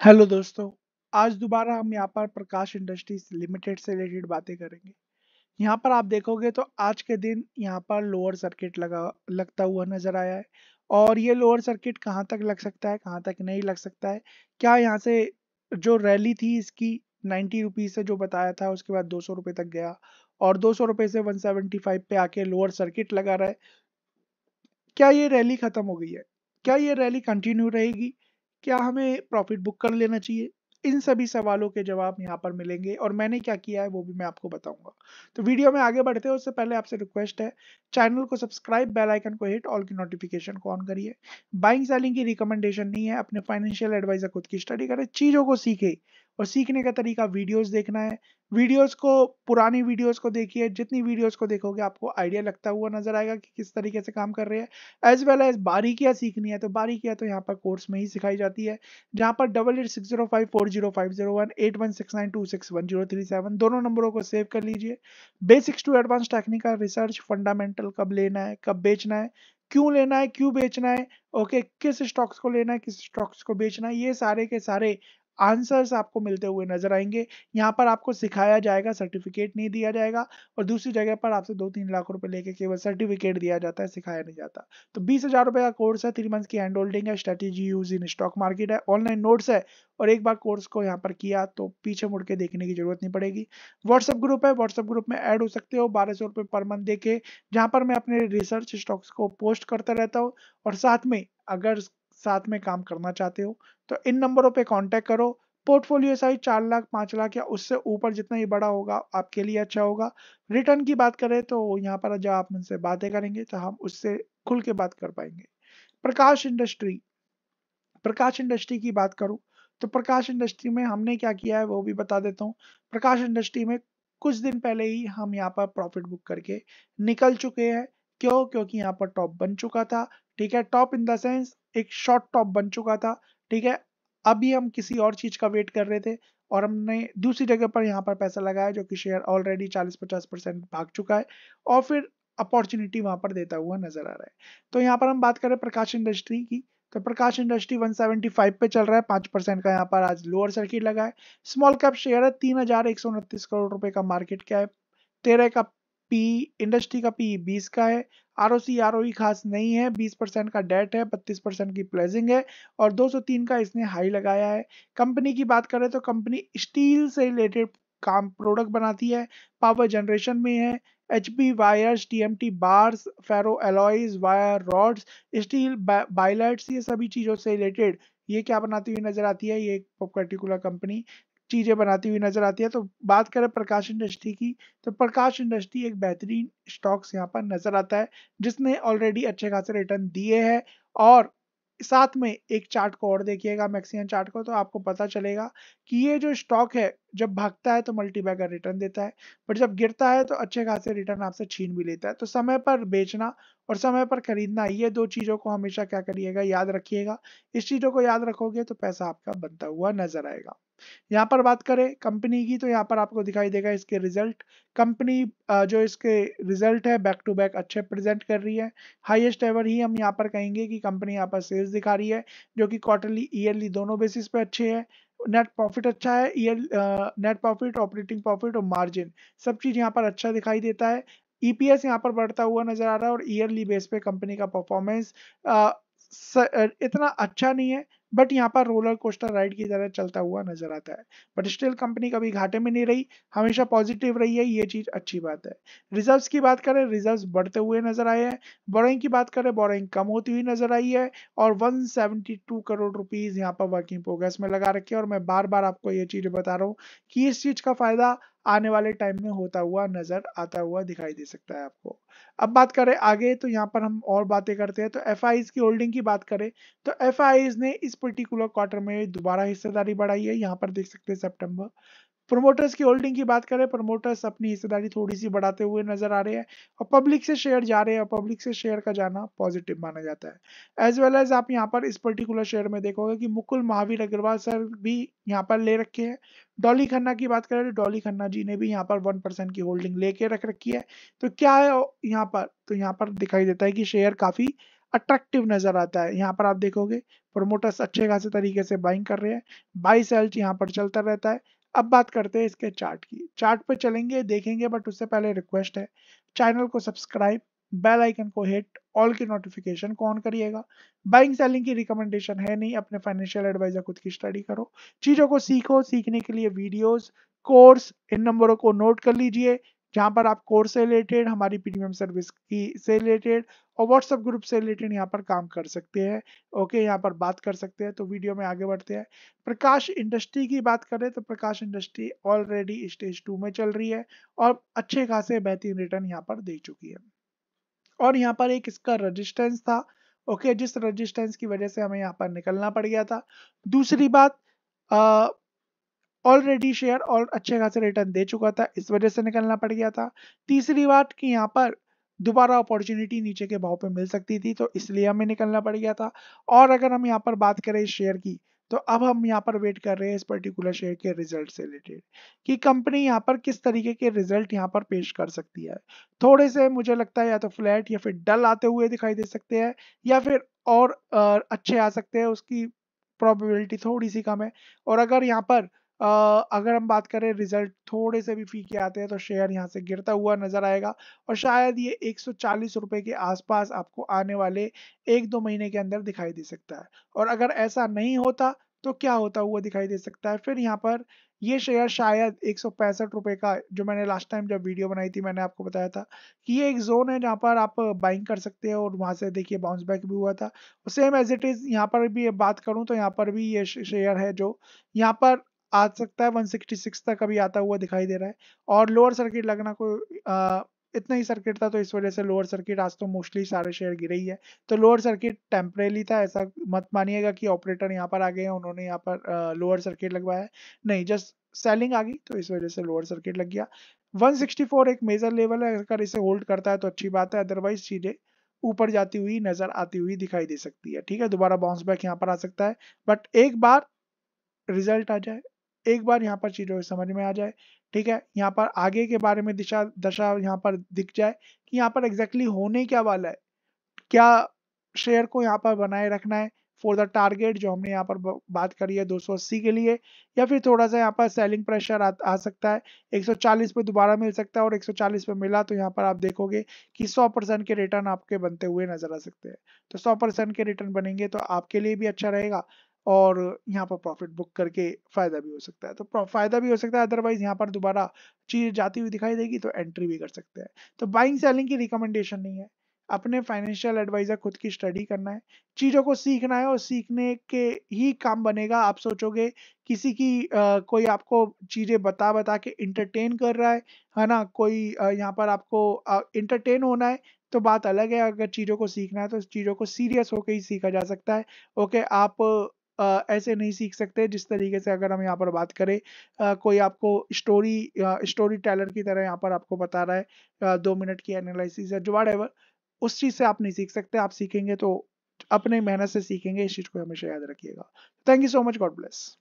Hello दोस्तों, आज दोबारा हम यहाँ पर प्रकाश इंडस्ट्रीज़ लिमिटेड से रिलेटेड बातें करेंगे। यहाँ पर आप देखोगे तो आज के दिन यहाँ पर लोअर सर्किट लगा लगता हुआ नज़र आया है और ये लोअर सर्किट कहाँ तक लग सकता है, कहाँ तक नहीं लग सकता है। क्या यहाँ से जो रैली थी इसकी 90 रुपीज़ से जो बताया था उसके बाद 200 रुपए तक गया और 200 रुपए से 175 पे आके लोअर सर्किट लगा रहा है। क्या ये रैली खत्म हो गई है? क्या ये रैली कंटिन्यू रहेगी? क्या हमें प्रॉफिट बुक कर लेना चाहिए? इन सभी सवालों के जवाब यहाँ पर मिलेंगे और मैंने क्या किया है वो भी मैं आपको बताऊँगा। तो वीडियो में आगे बढ़ते हैं, उससे पहले आपसे रिक्वेस्ट है चैनल को सब्सक्राइब बेल आइकन को हिट ऑल की नोटिफिकेशन को ऑन करिए। बाइंग सेलिंग की रिकमेंडेशन नहीं है, अपने फाइनेंशियल एडवाइजर खुद की स्टडी करें, चीज़ों को सीखे। और सीखने का तरीका वीडियोस देखना है। वीडियोस को, पुरानी वीडियोस को देखिए, जितनी वीडियोस को देखोगे आपको आइडिया लगता हुआ नज़र आएगा कि किस तरीके से काम कर रहे हैं। एज वेल एज बारीकियाँ सीखनी है तो बारीकियाँ तो यहाँ पर कोर्स में ही सिखाई जाती है। जहाँ पर double eight six zero five four zero five zero one eight one six nine two six one zero three seven दोनों नंबरों को सेव कर लीजिए। Basics to advance technical research fundamental कब लेना है, कब बेचना है, क्यों लेना है, क्यों बेचना है ओके किस स्टॉक्स को लेना है, किस स्टॉक्स को बेचना है, ये सारे के सारे आंसर्स आपको मिलते हुए नज़र आएँगे। यहाँ पर आपको सिखाया जाएगा सर्टिफिकेट नहीं दिया जाएगा और दूसरी जगह पर आपसे दो तीन लाख रुपए लेके केवल सर्टिफिकेट दिया जाता है, सिखाया नहीं जाता। तो बीस हज़ार रुपए का कोर्स है थ्री मंथ की हैंड होल्डिंग है strategy use in stock market है ऑनलाइन नोट्स है और एक बार कोर्स को यहाँ पर किया तो पीछे मुड़ के देखने की ज़रूरत नहीं पड़ेगी। व्हाट्सएप ग्रुप है व्हाट्सएप ग्रुप में ऐड हो सकते हो, बारह सौ रुपये पर मंथ देके, जहाँ पर मैं अपने रिसर्च स्टॉक्स को पोस्ट करता रहता हूँ और साथ में अगर साथ में काम करना चाहते हो तो इन नंबरों पे कांटेक्ट करो। पोर्टफोलियो साइज़ चार लाख, पाँच लाख या उससे ऊपर जितना ही बड़ा होगा, आपके लिए अच्छा होगा। रिटर्न की बात करें तो यहाँ पर जब आप उनसे बातें करेंगे तो हम उससे खुल के बात कर पाएँगे। प्रकाश इंडस्ट्री प्रकाश इंडस्ट्री की बात करूँ तो प्रकाश इंडस्ट्री में हमने क्या किया है वो भी बता देता हूँ। प्रकाश इंडस्ट्री में कुछ दिन पहले ही हम यहाँ पर प्रॉफिट बुक करके निकल चुके हैं। क्यों? क्योंकि यहाँ पर टॉप बन चुका था, ठीक है? टॉप इन द सेंस एक शॉर्ट टॉप बन चुका था, ठीक है? अभी हम किसी और चीज़ का वेट कर रहे थे और हमने दूसरी जगह पर यहाँ पर पैसा लगाया जो कि शेयर ऑलरेडी 40-50 परसेंट भाग चुका है और फिर अपॉर्चुनिटी वहाँ पर देता हुआ नज़र आ रहा है। तो यहाँ पर हम बात करें प्रकाश इंडस्ट्री की। तो प्रकाश इंडस्ट्री 175 पे चल रहा है, पाँच परसेंट का यहाँ पर आज लोअर सर्किट लगा है। स्मॉल कैप शेयर है, तीन हज़ार एक सौ उनतीस करोड़ रुपए का मार्केट क्या है। तेरह का पी इंडस्ट्री का पी बीस का है। R O C R O खास नहीं है। बीस परसेंट का डेट है, बत्तीस परसेंट की प्लेजिंग है और दो सौ तीन का इसने हाई लगाया है। कंपनी की बात करें तो कंपनी स्टील से रिलेटेड काम प्रोडक्ट बनाती है। पावर जनरेशन में है। H P wires T M T bars ferro alloys wire rods steel बाइलाइट्स ये सभी चीज़ों से रिलेटेड ये क्या बनाती हुई नज़र आती है? ये एक पर्टिकुलर कंपनी चीज़ें बनाती हुई नज़र आती है। तो बात करें प्रकाश इंडस्ट्री की तो प्रकाश इंडस्ट्री एक बेहतरीन स्टॉक्स यहाँ पर नज़र आता है, जिसने ऑलरेडी अच्छे खासे रिटर्न दिए हैं। और साथ में एक चार्ट को और देखिएगा मैक्सिमम चार्ट को तो आपको पता चलेगा कि ये जो स्टॉक है, जब भागता है तो मल्टीबैगर रिटर्न देता है बट जब गिरता है तो अच्छे खासे रिटर्न आपसे छीन भी लेता है। तो समय पर बेचना और समय पर खरीदना, ये दो चीज़ों को हमेशा क्या करिएगा, याद रखिएगा। इस चीज़ों को याद रखोगे तो पैसा आपका बनता हुआ नज़र आएगा। यहाँ पर बात करें कंपनी की तो यहाँ पर आपको दिखाई देगा इसके रिज़ल्ट। कंपनी जो इसके रिज़ल्ट है, बैक टू बैक अच्छे प्रेजेंट कर रही है। हाईएस्ट एवर ही हम यहाँ पर कहेंगे कि कंपनी यहाँ पर सेल्स दिखा रही है, जो कि क्वार्टरली, ईयरली दोनों बेसिस पे अच्छे है। नेट प्रॉफिट अच्छा है, year net profit, operating profit और मार्जिन, सब चीज़ यहाँ पर अच्छा दिखाई देता है। ईपीएस यहाँ पर बढ़ता हुआ नज़र आ रहा है और ईयरली बेस पे कंपनी का परफॉर्मेंस इतना अच्छा नहीं है बट यहाँ पर रोलर कोस्टर राइड की तरह चलता हुआ नज़र आता है। बट स्टिल कंपनी कभी घाटे में नहीं रही, हमेशा पॉजिटिव रही है, ये चीज़ अच्छी बात है। रिजर्व्स की बात करें रिजर्व्स बढ़ते हुए नज़र आए हैं। बोरिंग की बात करें बोरिंग कम होती हुई नज़र आई है और 172 करोड़ रुपीज़ यहाँ पर वर्किंग प्रोग्रेस में लगा रखी है और मैं बार बार आपको ये चीज़ बता रहा हूँ कि इस चीज़ का फ़ायदा आने वाले टाइम में होता हुआ नज़र आता हुआ दिखाई दे सकता है आपको। अब बात करें आगे तो यहाँ पर हम और बातें करते हैं। तो एफ़ की होल्डिंग की बात करें तो एफ़ ने इस पर्टिकुलर क्वार्टर में दोबारा हिस्सेदारी बढ़ाई है। यहाँ पर देख सकते हैं सितंबर प्रोमोटर्स की होल्डिंग की बात करें प्रोमोटर्स अपनी हिस्सेदारी थोड़ी सी बढ़ाते हुए नज़र आ रहे हैं और पब्लिक से शेयर जा रहे हैं और पब्लिक से शेयर का जाना पॉजिटिव माना जाता है। एज वेल एज आप यहाँ पर इस पर्टिकुलर शेयर में देखोगे कि मुकुल महावीर अग्रवाल सर भी यहाँ पर ले रखे हैं। डॉली खन्ना की बात करें तो डॉली खन्ना जी ने भी यहाँ पर वन परसेंट की होल्डिंग लेके रख रखी है। तो क्या है यहाँ पर? तो यहाँ पर दिखाई देता है कि शेयर काफ़ी अट्रैक्टिव नज़र आता है। यहाँ पर आप देखोगे प्रोमोटर्स अच्छे खासे तरीके से बाइंग कर रहे हैं। बाई सेल्स यहाँ पर चलता रहता है। अब बात करते हैं इसके चार्ट की। चार्ट पर चलेंगे, देखेंगे, बट उससे पहले रिक्वेस्ट है, चैनल को सब्सक्राइब, बेल आइकन को हिट, ऑल की नोटिफिकेशन को ऑन करिएगा। बाइंग, सेलिंग की रिकमेंडेशन है नहीं, अपने फाइनेंशियल एडवाइजर खुद की स्टडी करो। चीज़ों को सीखो, सीखने के लिए वीडियोस, कोर्स, इन नंबरों को नोट कर लीजिए। जहाँ पर आप कोर्स से रिलेटेड, हमारी प्रीमियम सर्विस की से रिलेटेड और व्हाट्सएप ग्रुप से रिलेटेड यहाँ पर काम कर सकते हैं। ओके, यहाँ पर बात कर सकते हैं तो वीडियो में आगे बढ़ते हैं। प्रकाश इंडस्ट्री की बात करें तो Prakash industry already stage two में चल रही है और अच्छे खासे बेहतरीन रिटर्न यहाँ पर दे चुकी है। और यहाँ पर एक इसका रजिस्टेंस था, ओके, जिस रजिस्टेंस की वजह से हमें यहाँ पर निकलना पड़ गया था। दूसरी बात ऑलरेडी शेयर और अच्छे खासे रिटर्न दे चुका था, इस वजह से निकलना पड़ गया था। तीसरी बात कि यहाँ पर दोबारा अपॉर्चुनिटी नीचे के भाव पे मिल सकती थी तो इसलिए हमें निकलना पड़ गया था। और अगर हम यहाँ पर बात करें इस शेयर की तो अब हम यहाँ पर वेट कर रहे हैं इस पर्टिकुलर शेयर के रिज़ल्ट से रिलेटेड कि कंपनी यहाँ पर किस तरीके के रिज़ल्ट यहाँ पर पेश कर सकती है। थोड़े से मुझे लगता है या तो फ्लैट या फिर डल आते हुए दिखाई दे सकते हैं, या फिर और अच्छे आ सकते हैं, उसकी प्रोबेबिलिटी थोड़ी सी कम है। और अगर यहाँ पर अगर हम बात करें रिज़ल्ट थोड़े से भी फीके आते हैं तो शेयर यहाँ से गिरता हुआ नज़र आएगा और शायद ये एक रुपए के आसपास आपको आने वाले एक दो महीने के अंदर दिखाई दे सकता है। और अगर ऐसा नहीं होता तो क्या होता हुआ दिखाई दे सकता है? फिर यहाँ पर ये शेयर शायद एक रुपए का जो मैंने लास्ट टाइम जब वीडियो बनाई थी मैंने आपको बताया था कि ये एक जोन है जहाँ पर आप बाइंग कर सकते हैं और वहाँ से देखिए बाउंस बैक भी हुआ था। सेम एज इट इज़ यहाँ पर भी बात करूँ तो यहाँ पर भी ये शेयर है जो यहाँ पर आ सकता है 166 तक अभी आता हुआ दिखाई दे रहा है। और लोअर सर्किट लगना कोई इतना ही सर्किट था तो इस वजह से लोअर सर्किट आज तो मोस्टली सारे शेयर गिरे ही है। तो लोअर सर्किट टेम्परेली था, ऐसा मत मानिएगा कि ऑपरेटर यहाँ पर आ गए हैं, उन्होंने यहाँ पर लोअर सर्किट लगवाया नहीं जस्ट सेलिंग आ गई तो इस वजह से लोअर सर्किट लग गया। 164 एक मेजर लेवल है, अगर इसे होल्ड करता है तो अच्छी बात है अदरवाइज़ चीज़ें ऊपर जाती हुई, नज़र आती हुई दिखाई दे सकती है। ठीक है, दोबारा बाउंस बैक यहाँ पर आ सकता है। बट एक बार रिज़ल्ट आ जाए एक बार यहाँ पर चीज़ों समझ में आ जाए ठीक है? यहाँ पर आगे के बारे में दिशा दशा यहाँ पर दिख जाए कि यहाँ पर एग्जैक्टली exactly होने क्या वाला है। क्या शेयर को यहाँ पर बनाए रखना है फॉर द टारगेट जो हमने यहाँ पर बात करी है 280 के लिए या फिर थोड़ा सा यहाँ पर सेलिंग प्रेशर आ, आ सकता है 140 पे दोबारा मिल सकता है और 140 पे मिला तो यहाँ पर आप देखोगे कि 100 परसेंट के रिटर्न आपके बनते हुए नज़र आ सकते हैं। तो 100 परसेंट के रिटर्न बनेंगे तो आपके लिए भी अच्छा रहेगा और यहाँ पर प्रॉफिट बुक करके फ़ायदा भी हो सकता है। तो फ़ायदा भी हो सकता है अदरवाइज़ यहाँ पर दोबारा चीज़ जाती हुई दिखाई देगी तो एंट्री भी कर सकते हैं। तो बाइंग सेलिंग की रिकमेंडेशन नहीं है। अपने फाइनेंशियल एडवाइजर खुद की स्टडी करना है। चीज़ों को सीखना है और सीखने के ही काम बनेगा। आप सोचोगे किसी की आ, कोई आपको चीज़ें बता बता के इंटरटेन कर रहा है है ना? कोई यहाँ पर आपको इंटरटेन होना है तो बात अलग है। अगर चीज़ों को सीखना है तो चीज़ों को सीरियस होकर ही सीखा जा सकता है। ओके आप ऐसे नहीं सीख सकते जिस तरीके से अगर हम यहाँ पर बात करें। कोई आपको स्टोरी स्टोरी टेलर की तरह यहाँ पर आपको बता रहा है दो मिनट की एनालिसिस है जो वाट उस चीज़ से आप नहीं सीख सकते। आप सीखेंगे तो अपने मेहनत से सीखेंगे, इस चीज़ को हमेशा याद रखिएगा। Thank you so much God bless